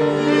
Música